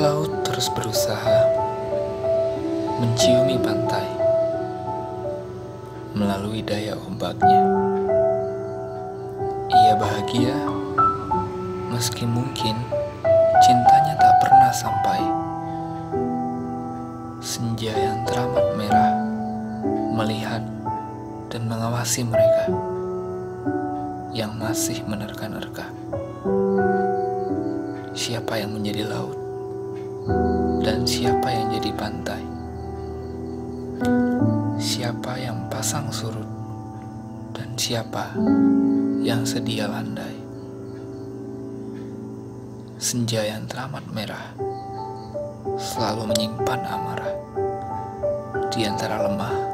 terus berusaha menciumi pantai melalui daya ombaknya. Ia bahagia meski mungkin cintanya tak pernah sampai. Senja yang teramat merah melihat dan mengawasi mereka yang masih menerka-nerka. Siapa yang menjadi laut dan siapa yang jadi pantai? Siapa yang pasang surut dan siapa yang sedia landai? Senja yang teramat merah selalu menyimpan amarah di antara lemah.